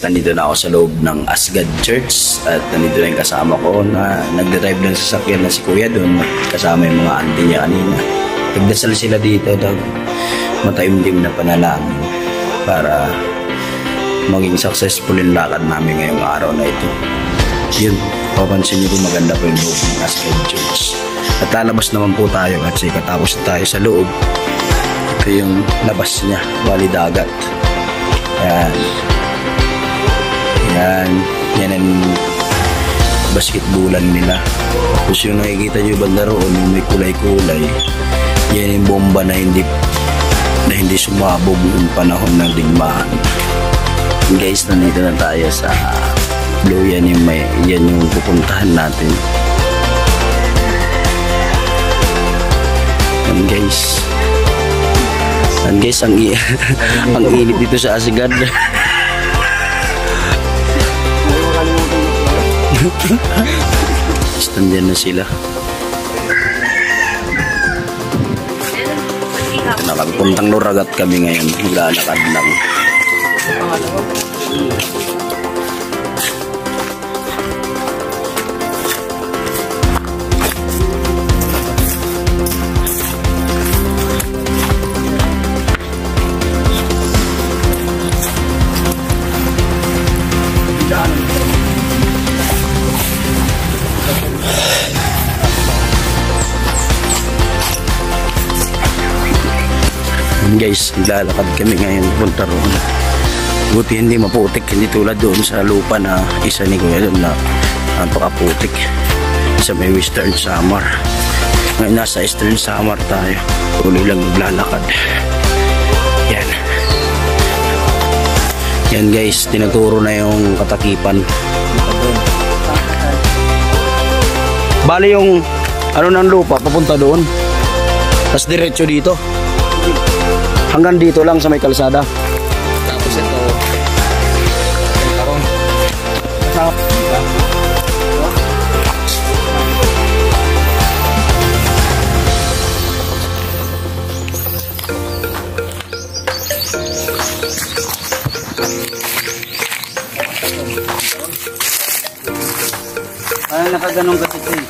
Nandito na ako sa loob ng Asgard Church at nandito na yung kasama ko na nagdadrive ng sasakyan na si Kuya doon kasama yung mga auntie niya kanina. Nagdasal sila dito daw mataimdim na panalangin para maging successful yung lakad namin ngayong araw na ito. Yun, papansin niyo kung maganda po yung loob ng Asgard Church. At lalabas naman po tayo kasi katapos tayo sa loob. Ito yung labas niya, bali dagat. Ayan. Yan. Yan ang basketballan nila. Tapos yung nakikita nyo banda roon, yung may kulay-kulay, yan yung bomba na hindi na hindi sumabog yung panahon ng digmaan. Guys, nandito na tayo sa Blue. Yan yung, may, yan yung pupuntahan natin. Yan guys. Yan guys, ang, ang init dito sa Asigad. Tapos nandyan na sila. Nakagpuntang luragat kami ngayon. Maglalakad lang. Yan guys, naglalakad kami ngayon punta roon. Buti hindi maputik, hindi tulad doon sa lupa na isa ni Kuya doon na napakaputik sa may Western Samar. Ngayon nasa Eastern Samar tayo. Tuloy lang naglalakad. Yan. Yan guys, tinuturo na yung katakipan. Bali yung ano ng lupa, papunta doon. Tapos diretso dito. Hanggang dito lang sa may kalsada. Tapos ito, karon. Parang nakaganong kasi ito eh.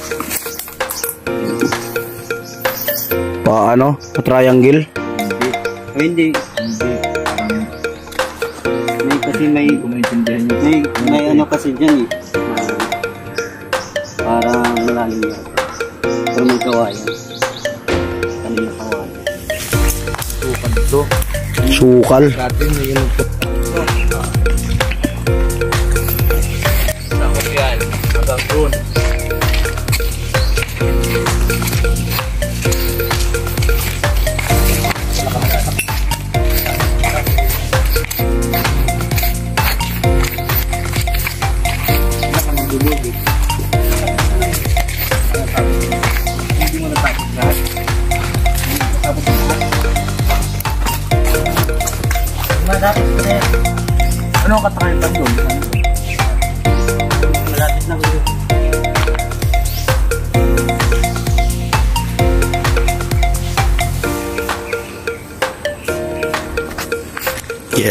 Pa ano? Pa triangle? Hindi. O hindi. Hindi. May kasi may... Kumaintindihan niyo. May, may ano kasi dyan eh. Ah, parang malalim yan. Pero may kawayan. Kanina kawayan. Tukan ito. Sukal. Dati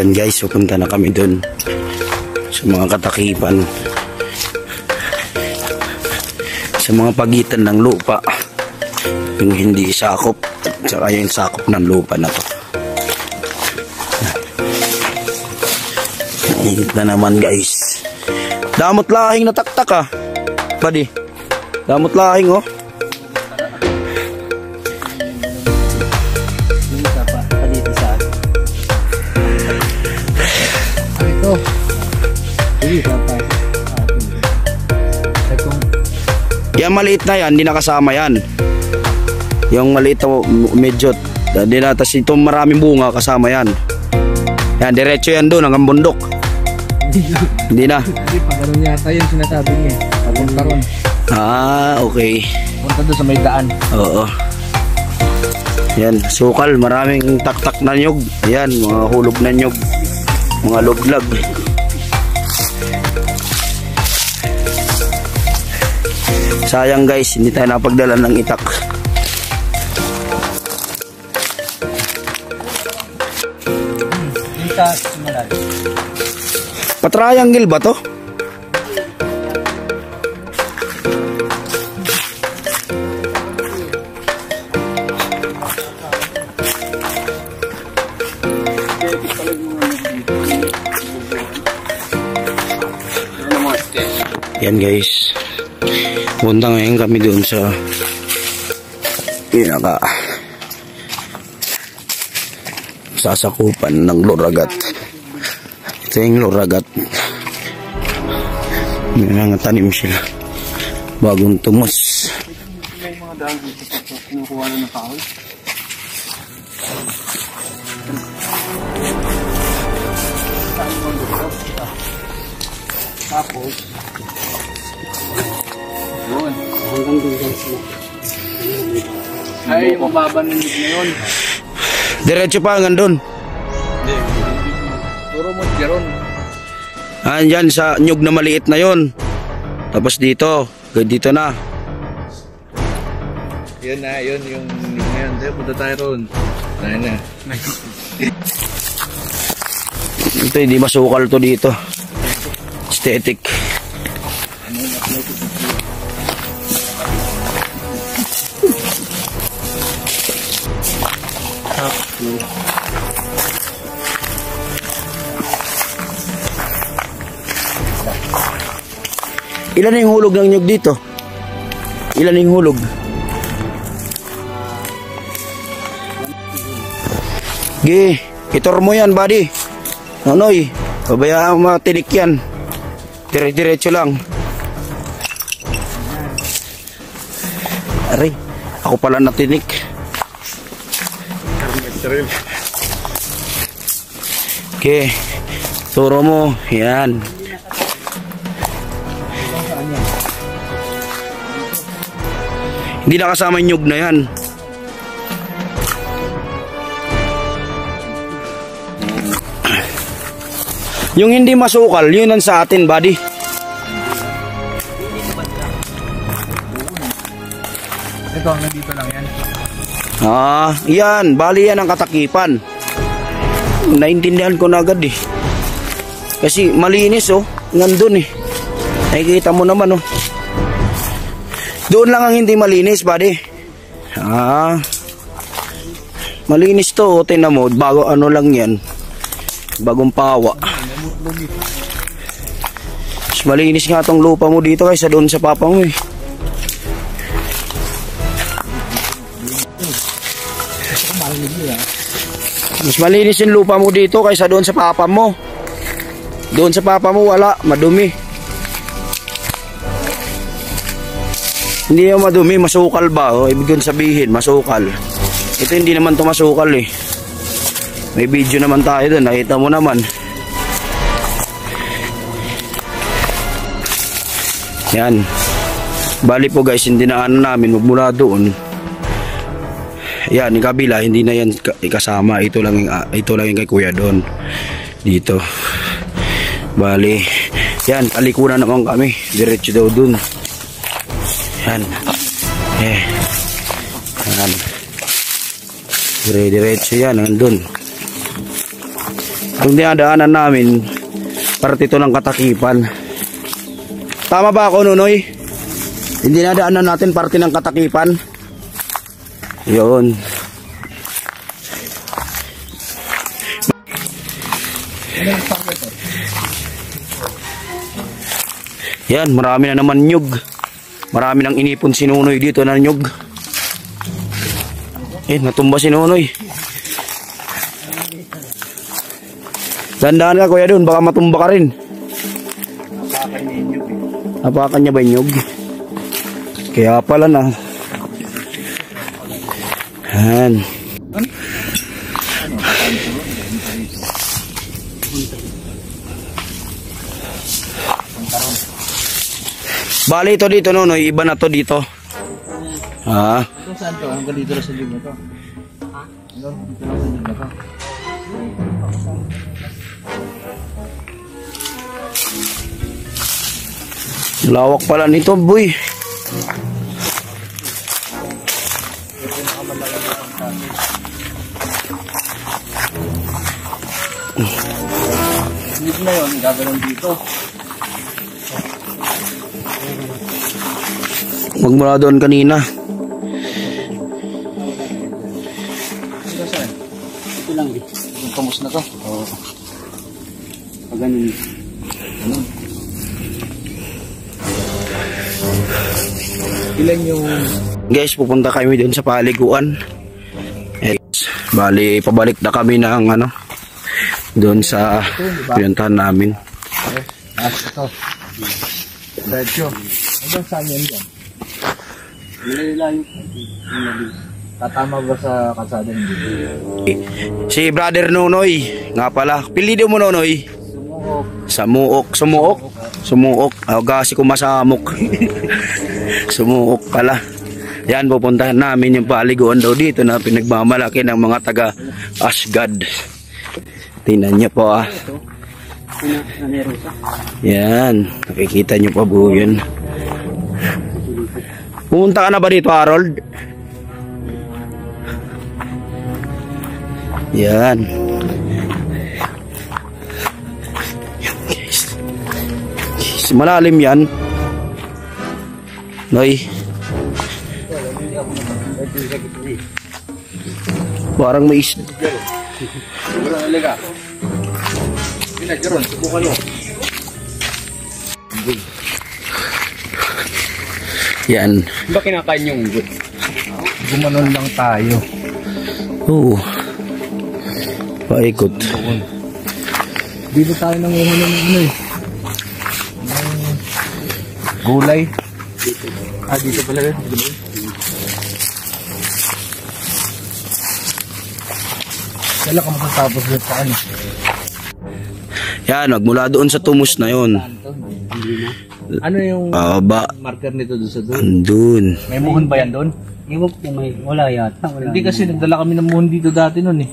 Yan guys, pupunta na kami dun sa mga katakipan. Sa mga pagitan ng lupa. Yung hindi sakop saka yung sakop ng lupa na to. Init na naman guys. Damot lahing nataktak ah. Buddy. Damot lahing oh. Pa. Itong Yan maliit na yan, hindi nakasama yan. Yung maliit na medyo, hindi na, tas itong maraming bunga kasama yan. Yan, diretso yan doon hanggang bundok. Hindi na. Hindi pa, ganun yata yung sinasabi niya. Papunta ron. Ah, okay. Punta doon sa may daan. Oo. Yan, sukal, maraming taktak na nyog. Yan, mga hulog na nyog. Mga luglag. Sayang guys, hindi tayo napagdala ng itak. Pa-triangle ba to? Yan guys. Punta ngayon kami doon sa pinaka sasakupan ng Loragat. Ito yung Loragat. May mga tanim sila. Bagong kahoy. Tapos, Hanggang doon guys. Ay, mababa ng lig na yun. Diretso pa hanggang doon. Puro mo Jeron. Ah, dyan sa nyug na maliit na yon. Tapos dito, dito na. Yun na, yun yung yung ngayon. Dahil punta tayo roon. Tayo na. Ito hindi masukal to dito. Aesthetic. Ilan na yung hulog ng nyug dito? Ilan na yung hulog? Gi, itor mo yan, buddy. Nonoy, pabayaan mo matinik yan. Dire-diretso lang. Aray, ako pala natinik. Okay, turo mo. Yan. Hindi nakasama yung nyug na yan. Yung hindi masukal, yun ang sa atin, buddy. Ito, nandito lang yan. Ah, yan. Bali yan ang katakipan. Naintindihan ko na agad eh. Kasi malinis oh. Nandun eh. Nakikita mo naman oh. Doon lang ang hindi malinis, buddy. Ah. Malinis to, oh. Tingnan mo. Bago ano lang yan. Bagong pawa. Mas malinis nga tong lupa mo dito kaysa doon sa papa mo eh. Mas malinis yung lupa mo dito kaysa doon sa papa mo. Doon sa papa mo wala, madumi. Hindi yung madumi, masukal ba? O, ibig kong sabihin, masukal. Ito hindi naman to masukal eh. May video naman tayo doon, nakita mo naman. Yan. Bali po guys, hindi na ano namin, magmula doon. Yan, yung kabila, hindi na yan ka- kasama. Ito lang yung, ah, ito lang yung kay kuya doon. Dito. Bali. Yan, talikuran naman kami. Diretso daw doon. Yan. Eh. Yan. Dire-diretso yan, nandun. Yung dinadaanan namin, parte ito ng katakipan. Tama ba ako, Nunoy? Yung dinadaanan natin, parte ng katakipan. Yun. Yan, marami na naman nyug. Marami nang inipon si Nunoy dito na nyug. Eh, natumba si Nunoy. Dandaan ka kuya doon, baka matumba ka rin. Napakan niya ba yung nyug? Kaya pala na. Yan. Bali ito dito no, no, iba na to dito. Ah, Ito saan to? Hanggang sa libo. Ha? Dito lang sa libo to. lawak pala nito, boy. Na yun, gagawin dito. Na doon kanina. Sino saan? Ito lang eh. Yung kamus na to. Oo. Pag ganun. Ilan yung... Guys, pupunta kami doon sa paliguan. Eh, bali, pabalik na kami ng ano, doon sa pinuntahan namin. Ah, ito. Diretso. Hanggang saan yan dyan? Nilayo. Tatama ba sa kalsada ng dito? Si Brother Nunoy, nga pala. Pilido mo Nunoy. Sumuok. Samuok. Sumuok? Sumuok. Oh, kasi kumasamok. Sumuok pala. Yan, pupuntahan namin yung paliguan daw dito na pinagmamalaki ng mga taga Asgard. Tingnan niyo po ah. Yan, nakikita niyo pa po yun. Pumunta ka na ba dito, Harold? Yan. Malalim yan. Noy. Parang may is... Siguro na. Pinagkaroon, subukan mo. Yan. Ba kinakain yung good? Gumanon lang tayo. Oo. Paikot. Dito tayo nanguhuli ng ano eh. Gulay. Ah, dito pala yun. Kailan ka matatapos dito sa ano? Yan, magmula doon sa tumus na yon. Ano yung Baba. marker nito doon sa doon? Andun. May muhon ba yan doon? Iwag ko may wala yata. Wala. Hindi kasi nagdala kami ng muhon dito dati noon eh.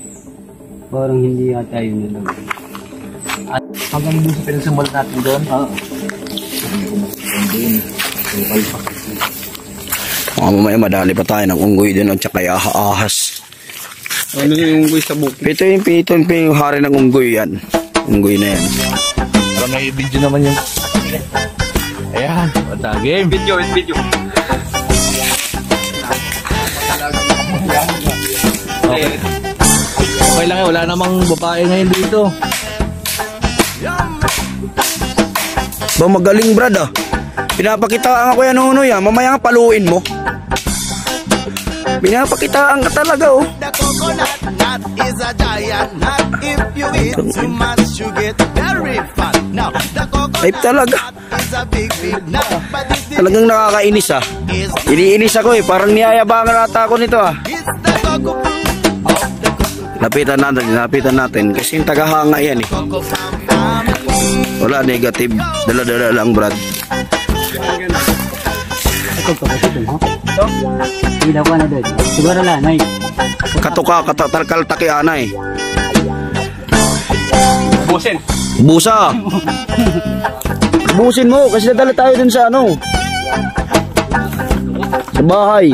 Parang hindi yata yun na lang. At hanggang doon sa natin doon. Ah, Mga mamaya madali pa tayo ng unggoy din at saka ahas. ano yung unggoy sa book? Pito yung pito yung hari ng unggoy yan. Unggoy na yan. Para may video naman yung... Ayan, wata game. Video, video. Okay. okay lang eh, wala namang babae ngayon dito. Ba magaling brad ah. Pinapakitaan ako yan nunoy ah. Mamaya nga paluin mo. Pinapakitaan ka talaga oh. Nut is a giant nut. If you eat too much, you get very fat. Now, the coconut talaga. is a big, big nut. But if the Talagang nakakainis ah. is, Iniinis ako eh. Parang niyayabangan ata ako nito ah. it's the cocoa of the Lapitan natin, lapitan natin. Kasi yung tagahanga yan eh. Wala negative. Dala-dala lang brad. Ito ka ba ito, ha? Hindi daw ka na doon. Siguro lang, may. Katuka, katatalkal taki ana eh. Busin. Busa. Busin mo kasi nadala tayo dun sa ano. Sa bahay.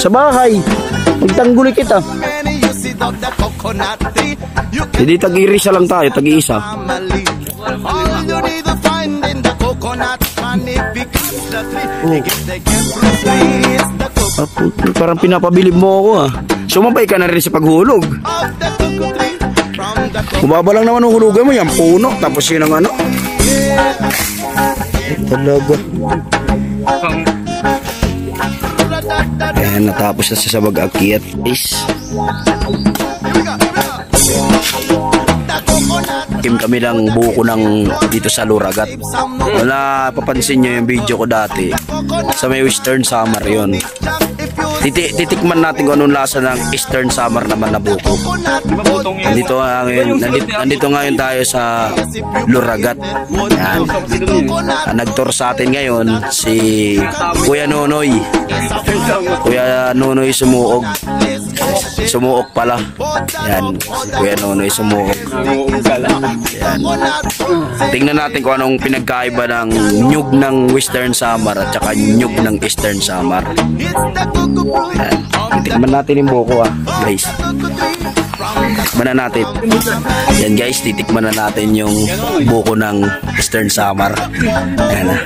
Sa bahay. Magtangguli kita. Hindi tag-irisa lang tayo, tag-iisa. Puto, Parang pinapabilib mo ako ah. Sumabay ka na rin sa paghulog. Bumaba lang naman ang hulugan mo, yan puno. Tapos yun ang ano. Talaga. Ayan, natapos na sa sabag akyat. Kim kami ng buko ng dito sa Luragat. Wala papansin nyo yung video ko dati. Sa may Western Summer yon. Titi titikman natin kung anong lasa ng Eastern Summer na buko. Nandito nga ngayon, nandito, nandito ngayon tayo sa Luragat. Yan. Nag-tour sa atin ngayon si Kuya Nonoy. Kuya Nonoy Sumuog. Sumuok pala. Yan. Kuya Nonoy Sumuok. Yan. Tingnan natin kung anong pinagkaiba ng nyug ng Western Summer at saka nyug ng Eastern Summer. Titikman natin yung buko ah, guys. Tikman na natin. Yan guys, titikman na natin yung buko ng Eastern Samar. Ayan na.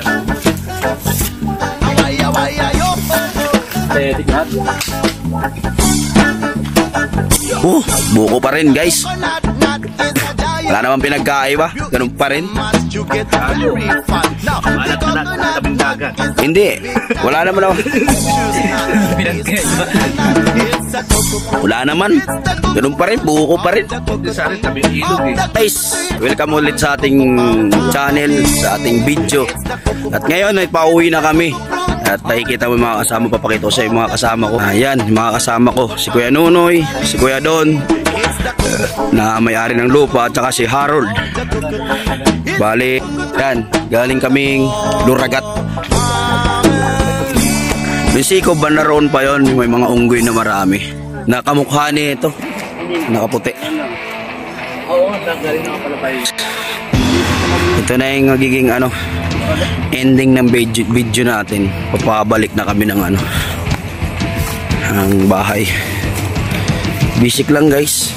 Lahat. Oh, buko pa rin guys. Wala naman pinagkaiba. Ganun pa rin. You get a refund? Now, the is Hindi. Wala naman ako. Wala naman. Ganun pa rin. Buko pa rin. Eh. Guys, welcome ulit sa ating channel, sa ating video. At ngayon ay pauwi na kami. At nakikita mo yung mga kasama, papakita ko sa yung mga kasama ko. Ayan, yung mga kasama ko. Si Kuya Nunoy, si Kuya Don, na may-ari ng lupa, at saka si Harold. Bali, yan, galing kaming Luragat. Bisiko, Banaroon pa yon may mga unggoy na marami. Nakamukha ni ito, nakaputi. Na. Ito na yung magiging ano ending ng video, video natin. Papabalik na kami ng ano ang bahay. Basic lang guys.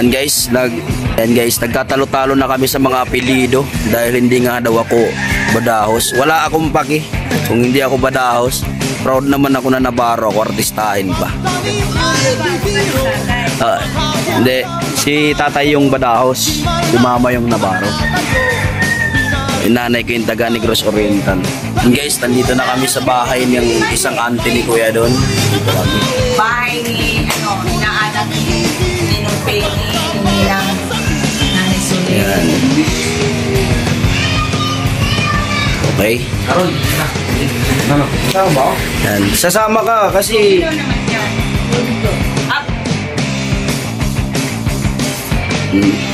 And guys, nag and guys, nagkatalo-talo na kami sa mga apelyido dahil hindi nga daw ako badahos. Wala akong paki. Kung hindi ako badahos, proud naman ako na Navarro ako artistahin pa. Ah, hindi, si tatay yung badahos, si mama yung Navarro. Yung nanay ko yung taga Negros Oriental. And guys, nandito na kami sa bahay ng isang auntie ni Kuya doon. Bahay ni, ano, ni Ninong Penny, nilang Nanay Sulit. Yan. Okay. Karon, ano? Saan ba? Yan. Sasama ka kasi. Up. mm,